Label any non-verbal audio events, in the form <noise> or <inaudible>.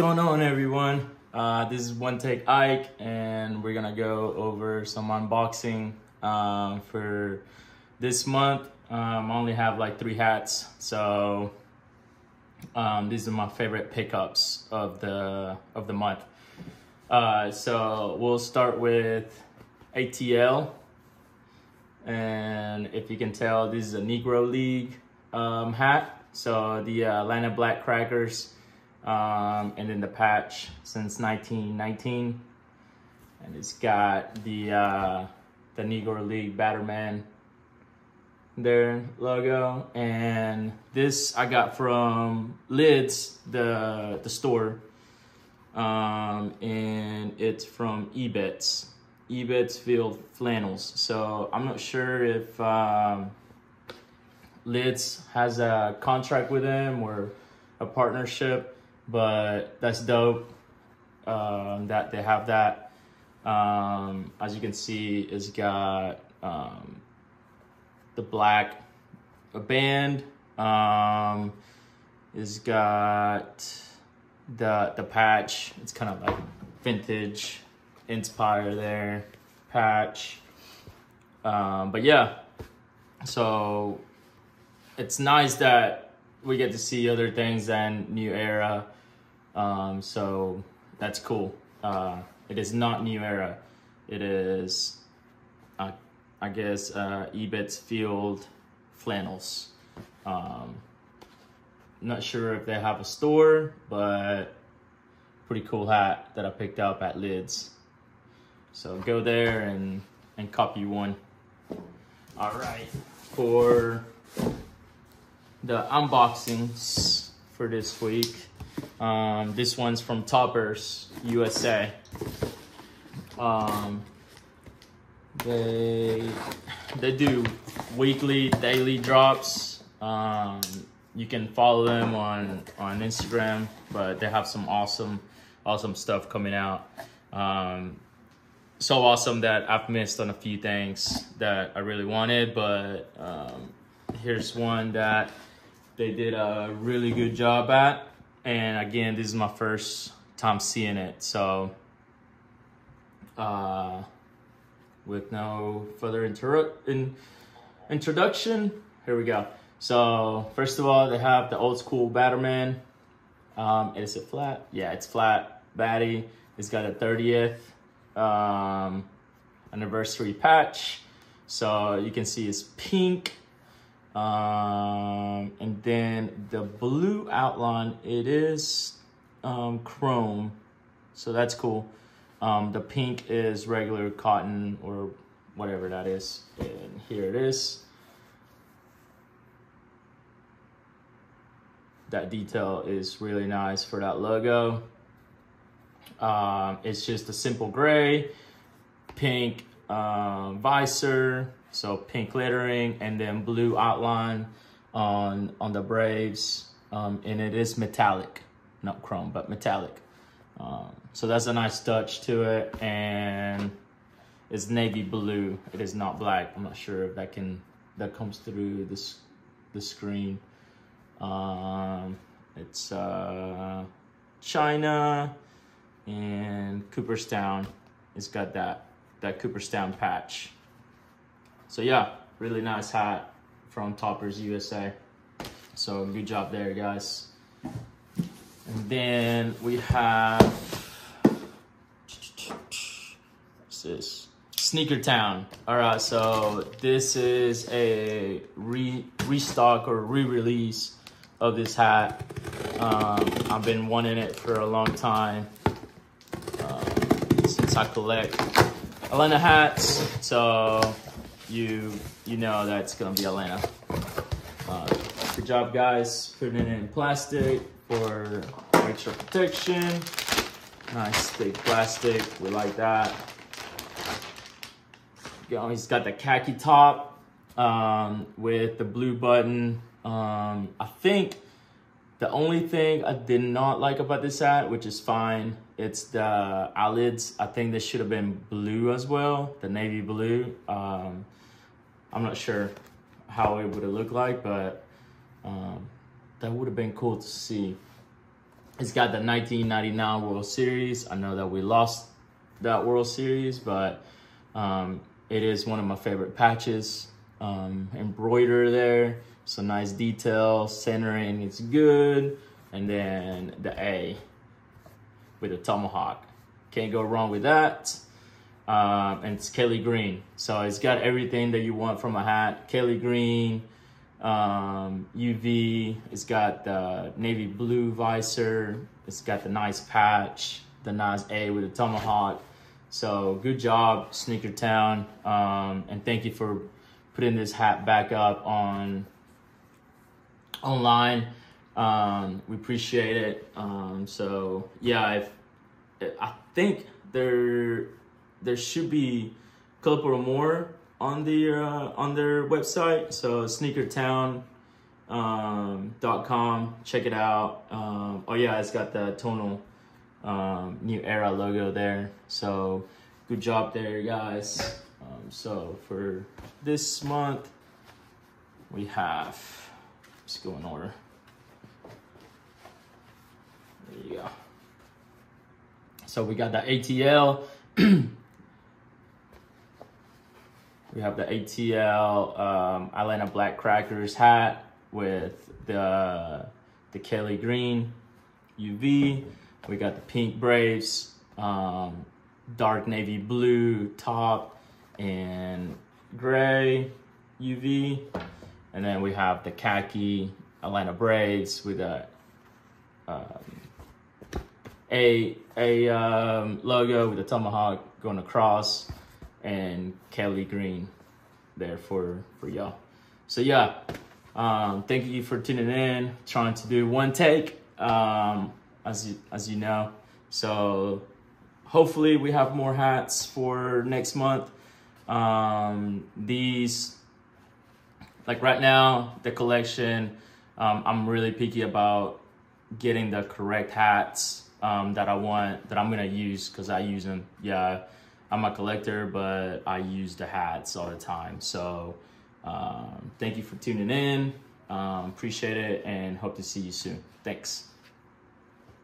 going on everyone? Uh, this is One Take Ike and we're gonna go over some unboxing um, for this month. Um, I only have like three hats, so um, these are my favorite pickups of the of the month. Uh, so we'll start with ATL, and if you can tell, this is a Negro League um, hat. So the uh, Atlanta Black Crackers, um, and then the patch since 1919, and it's got the uh, the Negro League Batterman their logo. And this I got from Lids the the store. Um, and it's from Ebbets Field Flannels. So I'm not sure if um, Lids has a contract with them or a partnership but that's dope um, that they have that. Um, as you can see it's got um, the black band um it's got the the patch. It's kind of like vintage inspire there patch. Um but yeah so it's nice that we get to see other things than new era um so that's cool uh it is not new era it is uh, I guess, uh, Ebbets Field flannels. Um, not sure if they have a store, but pretty cool hat that I picked up at Lids. So go there and, and copy one. All right, for the unboxings for this week, um, this one's from Topperz USA. Um, they they do weekly, daily drops. Um, you can follow them on on Instagram, but they have some awesome, awesome stuff coming out. Um, so awesome that I've missed on a few things that I really wanted, but um, here's one that they did a really good job at. And again, this is my first time seeing it, so. Uh, with no further intro in introduction, here we go. So first of all, they have the old school Batterman. Um, is it flat? Yeah, it's flat. Batty. It's got a 30th um, anniversary patch. So you can see it's pink. Um, and then the blue outline, it is um, chrome. So that's cool. Um, the pink is regular cotton or whatever that is. And here it is. That detail is really nice for that logo. Um, it's just a simple gray, pink um, visor, so pink lettering, and then blue outline on on the Braves. Um, and it is metallic, not chrome, but metallic. Um, so that's a nice touch to it. And it's navy blue. It is not black. I'm not sure if that can, that comes through this, the screen. Um, it's uh, China and Cooperstown. It's got that, that Cooperstown patch. So yeah, really nice hat from Topperz USA. So good job there, guys. And then we have what's this? Sneaker Town. All right, so this is a re restock or re-release of this hat. Um, I've been wanting it for a long time uh, since I collect Atlanta hats. So you you know that's gonna be Atlanta. Uh, good job, guys, putting it in plastic for extra protection. Nice thick plastic, we like that. He's got the khaki top um, with the blue button. Um, I think the only thing I did not like about this hat, which is fine, it's the eyelids. I think this should have been blue as well, the navy blue. Um, I'm not sure how it would have looked like, but um, that would have been cool to see. It's got the 1999 World Series. I know that we lost that World Series, but um, it is one of my favorite patches. Um, embroider there, some nice detail. Centering, it's good. And then the A with a tomahawk. Can't go wrong with that. Um, and it's Kelly Green. So it's got everything that you want from a hat. Kelly Green, um, UV. It's got the navy blue visor. It's got the nice patch, the nice A with the tomahawk. So good job, Sneaker Town. Um, and thank you for putting this hat back up on online. Um, we appreciate it. Um, so yeah, if, I think there there should be a couple more on the uh, on their website. So sneakertown.com. Um, dot .com. Check it out. Um, oh yeah, it's got the tonal um, new era logo there. So good job there, guys. Um, so for this month, we have. Let's go in order. There you go. So we got the ATL. <clears throat> We have the ATL um, Atlanta Black Crackers hat with the the Kelly Green UV. We got the pink Braves, um, dark navy blue top, and gray UV. And then we have the khaki Atlanta Braves with a um, a a um, logo with a tomahawk going across and Kelly Green there for for y'all. So yeah, um, thank you for tuning in. Trying to do one take, um, as you as you know. So hopefully we have more hats for next month. Um, these, like right now, the collection. Um, I'm really picky about getting the correct hats um, that I want that I'm gonna use because I use them. Yeah I'm a collector, but I use the hats all the time. So um, thank you for tuning in. Um, appreciate it and hope to see you soon. Thanks.